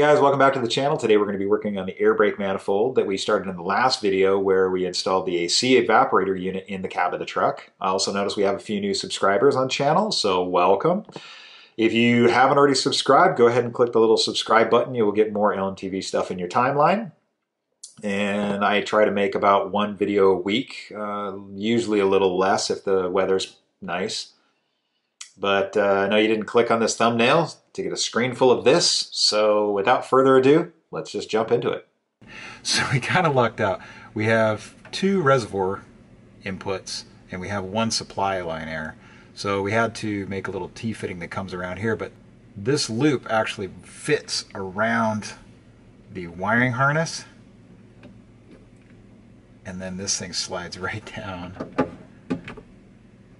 guys, welcome back to the channel. Today we're going to be working on the air brake manifold that we started in the last video where we installed the AC evaporator unit in the cab of the truck. I also noticed we have a few new subscribers on channel, so welcome. If you haven't already subscribed, go ahead and click the little subscribe button. You will get more LMTV stuff in your timeline. And I try to make about one video a week, uh, usually a little less if the weather's nice. But uh, I know you didn't click on this thumbnail to get a screen full of this. So without further ado, let's just jump into it. So we kind of lucked out. We have two reservoir inputs and we have one supply line air. So we had to make a little T-fitting that comes around here, but this loop actually fits around the wiring harness and then this thing slides right down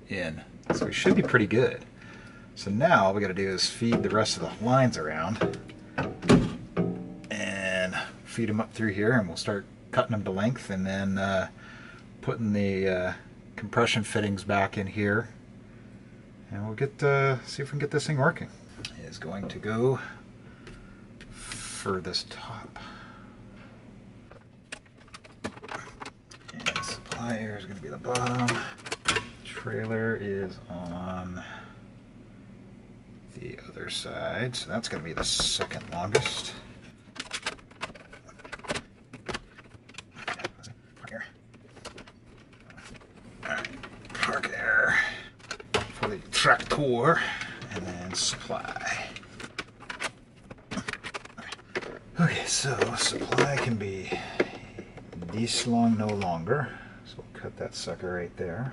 in. So we should be pretty good. So now all we got to do is feed the rest of the lines around and feed them up through here and we'll start cutting them to length and then uh, putting the uh, compression fittings back in here and we'll get uh, see if we can get this thing working. It is going to go for this top. And supply air is going to be the bottom. Trailer is on the other side. So that's going to be the second longest. Park air for the tractor and then supply. Okay, so supply can be this long no longer. So we'll cut that sucker right there.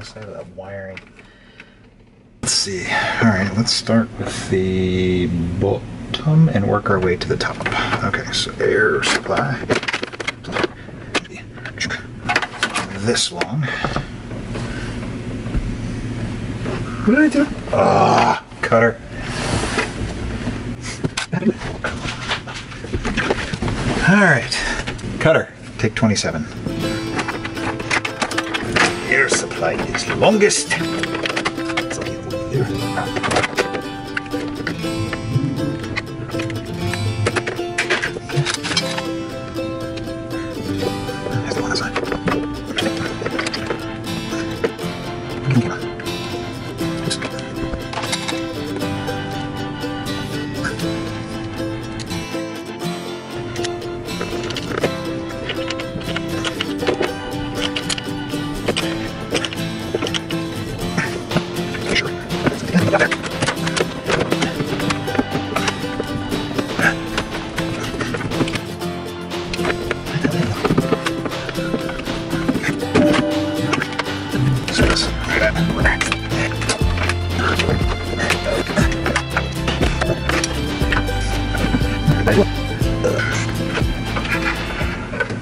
That wiring. Let's see. All right, let's start with the bottom and work our way to the top. Okay, so air supply. This long. What did I do? Ah, oh, cutter. All right, cutter, take 27 air supply is longest.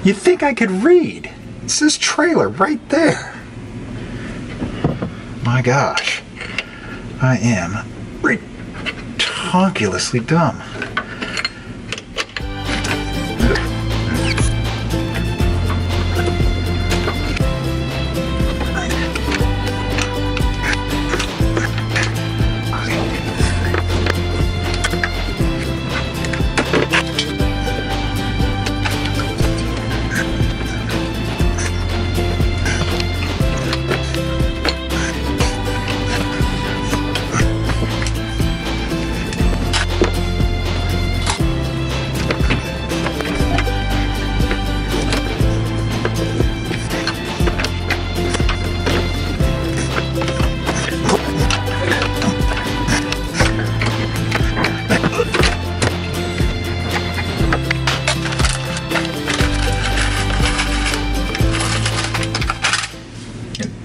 You think I could read? It's this trailer right there. My gosh. I am ridiculously dumb.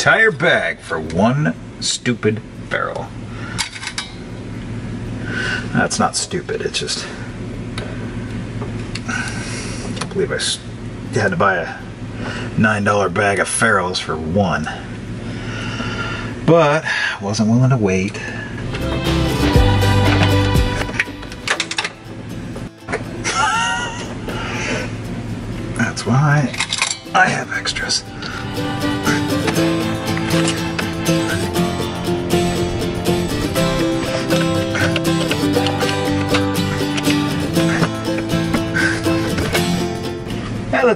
Entire bag for one stupid ferrule. That's not stupid, it's just... I can't believe I had to buy a $9 bag of ferrules for one. But, wasn't willing to wait. That's why I have extras.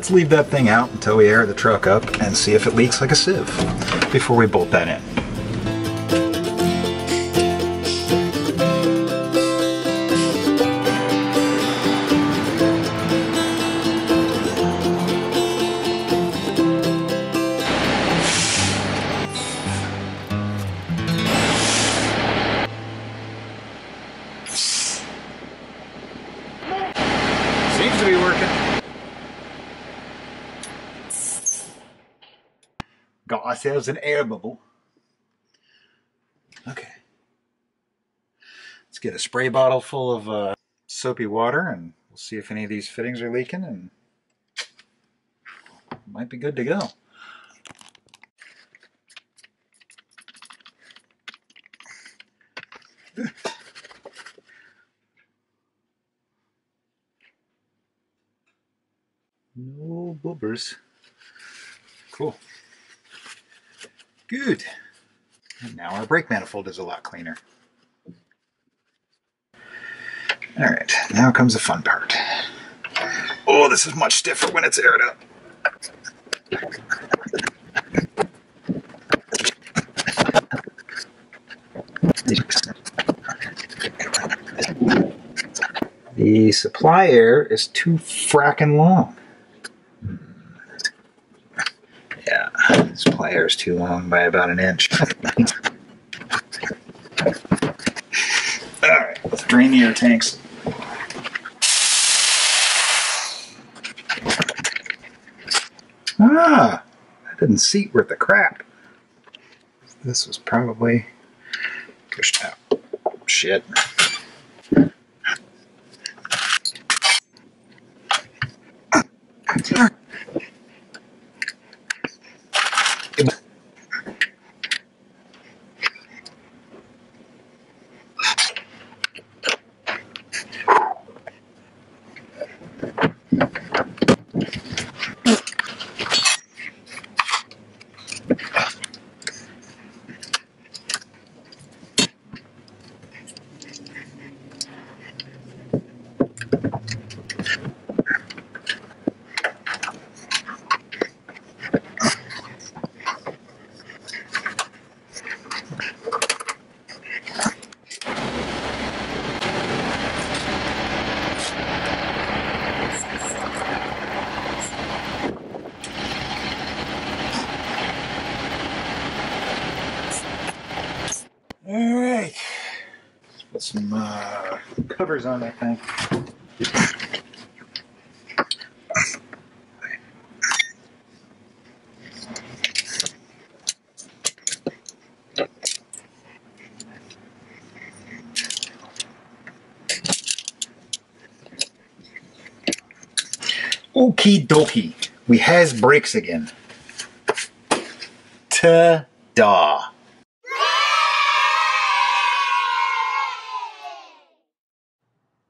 Let's leave that thing out until we air the truck up and see if it leaks like a sieve before we bolt that in. Ourselves an air bubble. Okay. Let's get a spray bottle full of uh, soapy water and we'll see if any of these fittings are leaking and might be good to go. No bubbers. Cool. Good. And now our brake manifold is a lot cleaner. All right, now comes the fun part. Oh, this is much stiffer when it's aired up. The supply air is too fracking long. Is too long by about an inch. All right, let's drain the air tanks. Ah, that didn't seat worth the crap. This was probably pushed out. Shit. Some uh, covers on that thing. Okie dokie. We has brakes again. Ta-da.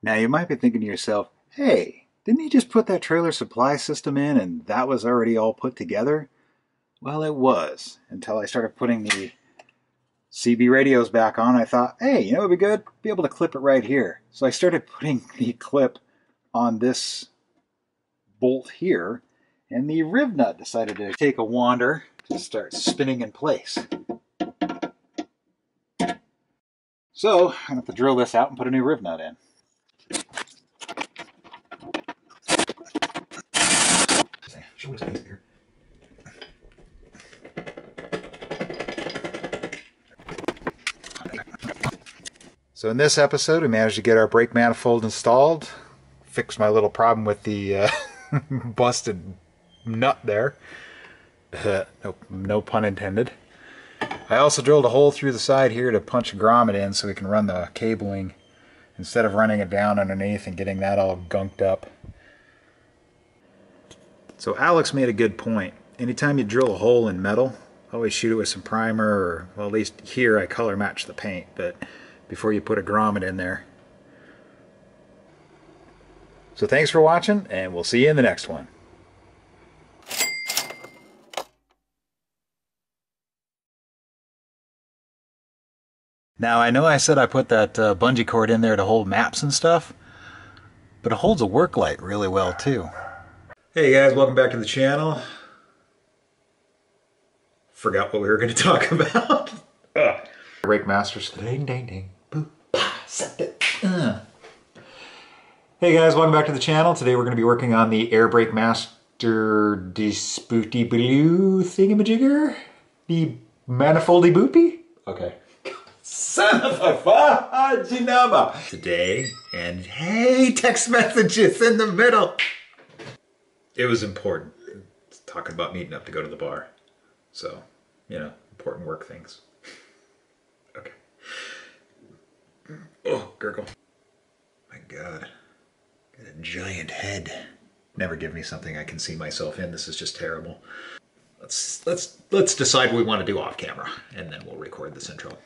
Now you might be thinking to yourself, hey, didn't he just put that trailer supply system in and that was already all put together? Well, it was until I started putting the CB radios back on. I thought, hey, you know what would be good? Be able to clip it right here. So I started putting the clip on this bolt here, and the riv nut decided to take a wander to start spinning in place. So I'm gonna have to drill this out and put a new riv nut in. So in this episode, we managed to get our brake manifold installed, fixed my little problem with the uh, busted nut there. no, no pun intended. I also drilled a hole through the side here to punch a grommet in so we can run the cabling instead of running it down underneath and getting that all gunked up. So Alex made a good point. Anytime you drill a hole in metal, always shoot it with some primer or, well at least here I color match the paint, but before you put a grommet in there. So thanks for watching and we'll see you in the next one. Now I know I said I put that uh, bungee cord in there to hold maps and stuff, but it holds a work light really well too. Hey guys, welcome back to the channel. Forgot what we were going to talk about. Brake Masters. Ding, ding, ding. Boop, set it. Uh. Hey guys, welcome back to the channel. Today we're going to be working on the Air Brake Master Disputy Blue thingamajigger? The Manifoldy Boopy? Okay. Son of a fudge Today, and hey, text messages in the middle. It was important. Talking about meeting up to go to the bar. So, you know, important work things. okay. Oh, gurgle. My God. Got a giant head. Never give me something I can see myself in. This is just terrible. Let's let's let's decide what we want to do off camera, and then we'll record this intro.